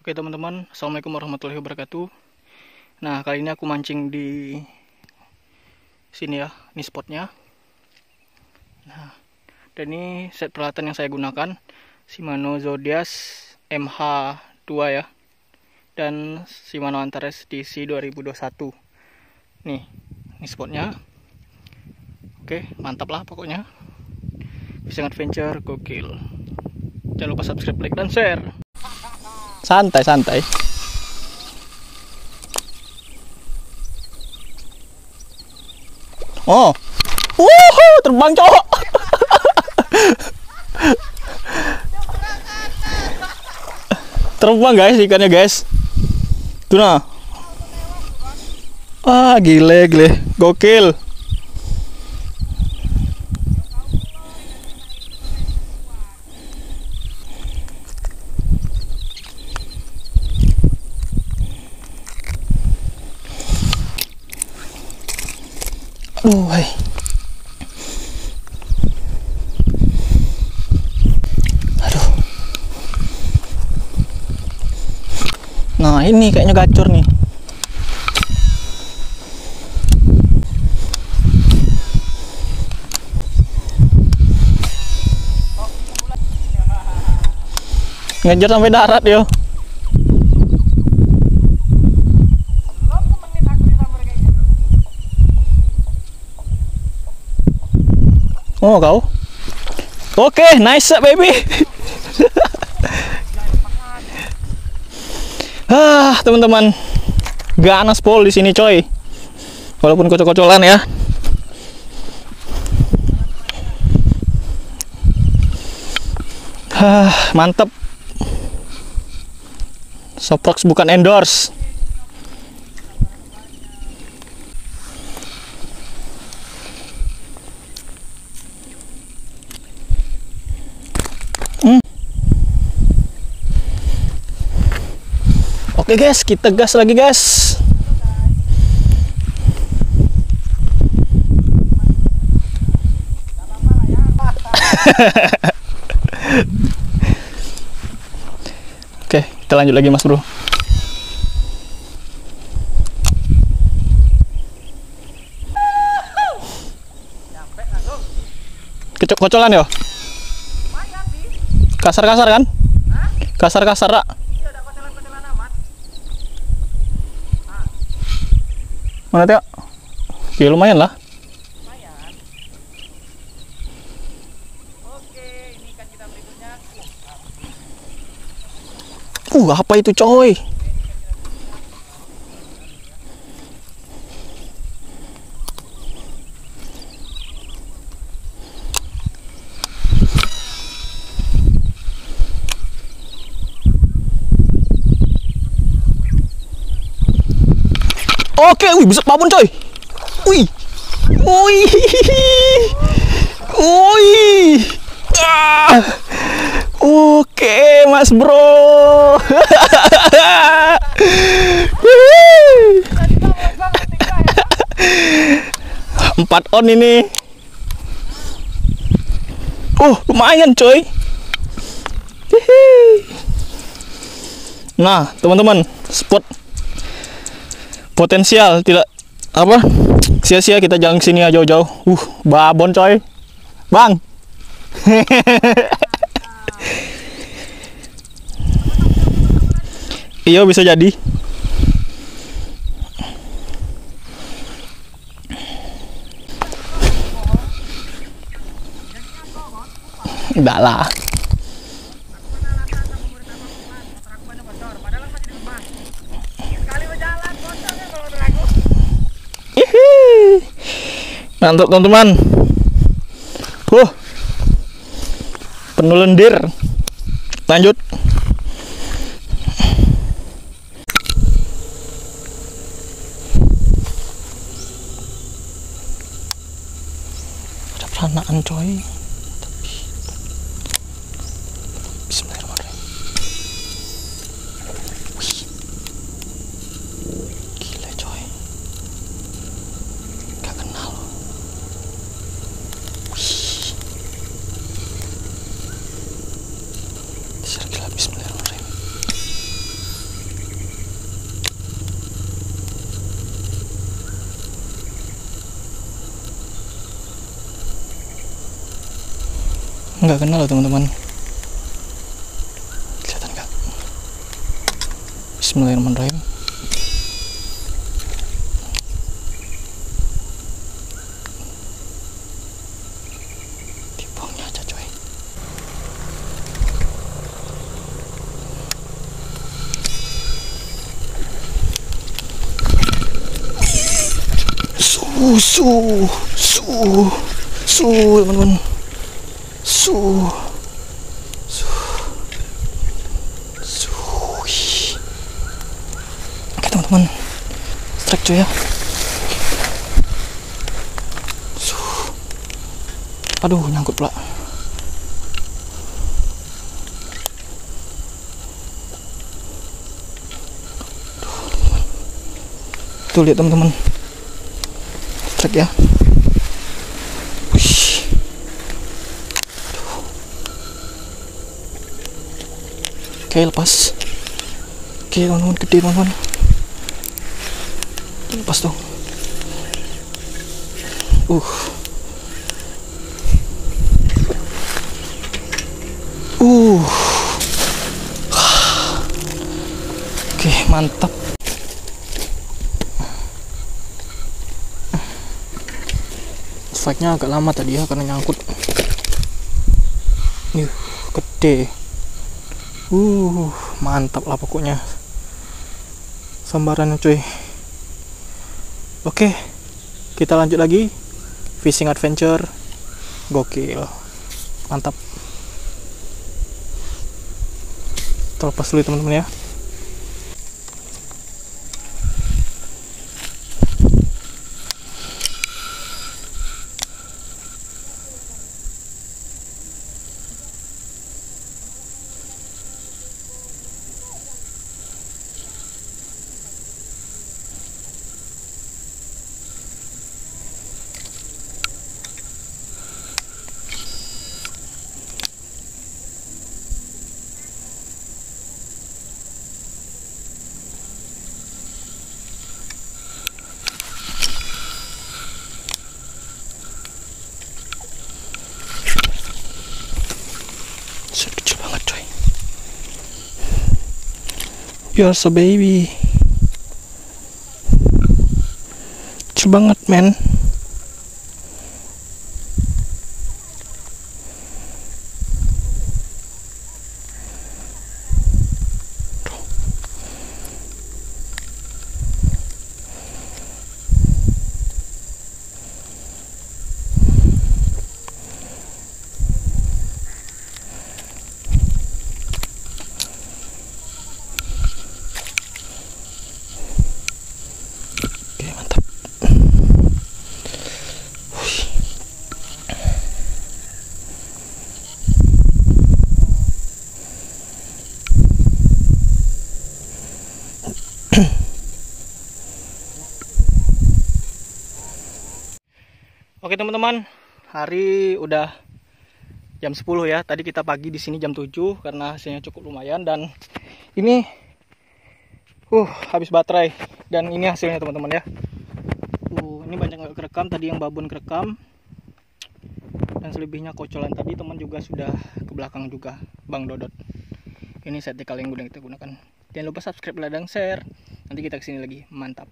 Oke teman-teman, Assalamualaikum warahmatullahi wabarakatuh. Nah kali ini aku mancing di sini ya, ini spotnya. Nah, dan ini set peralatan yang saya gunakan Shimano Zodias MH2 ya Dan Shimano Antares DC 2021 Nih, ini spotnya. Oke, mantap lah pokoknya. Fishing Adventure, gokil. Jangan lupa subscribe, like, dan share santai santai. Oh. Wuhu, terbang cowok. Terbang guys ikannya guys. Tuh nah ah gile gile. Gokil Aduh, hai. Aduh. Nah, ini kayaknya gacor nih. Ngejar sampai darat yo. Oh kau? Oke, okay, nice baby. ah teman-teman, ganas pol di sini coy. Walaupun kocok-kocolan ya. Ah, mantep. Soprox bukan endorse. Oke guys, kita gas lagi guys. Oke, kita lanjut lagi mas bro. Kecok-kocolan ya? Kasar-kasar kan? Kasar-kasar rak. Mana teh? Ya lumayan lah. Lumayan. Oke, ini kan kita berikutnya. Uh, apa itu coy? Oke, wih besar babon coy. Wih. Wih. Wih. Ah. Oke, Mas Bro. Empat on ini. Oh, lumayan coy. Nah, teman-teman, spot potensial tidak apa? Sia-sia kita jalan sini aja jauh-jauh. Uh babon coy. Bang. Iya bisa jadi. Enggak lah mantap teman-teman. Uh penuh lendir. Lanjut. Ada peranaan coy nggak kenal loh teman-teman. Kelihatan nggak? Bismillahirrahmanirrahim. Su su su su teman-teman su su su oke teman-teman. Strike cuy ya. Su aduh nyangkut pula. Tuh lihat teman-teman. Strike ya Oke lepas Oke teman-teman gede teman-teman. Lepas dong. Uh. Uh. Oke mantap. Strike-nya agak lama tadi ya karena nyangkut. Yuh, gede uh mantap lah pokoknya. Sambarannya cuy. Oke kita lanjut lagi. Fishing adventure. Gokil. Mantap. Terlepas dulu teman-teman ya Set kecil banget coy You're so baby. Kecil banget men Oke teman-teman, hari udah jam 10 ya. Tadi kita pagi di sini jam 7 karena hasilnya cukup lumayan dan ini uh habis baterai dan ini hasilnya teman-teman ya. Uh, ini banyak nggak kerekam tadi yang babon kerekam dan selebihnya kocolan tadi teman juga sudah ke belakang juga Bang Dodot. Ini set yang udah kita gunakan. Jangan lupa subscribe, like, dan share. Nanti kita ke sini lagi. Mantap.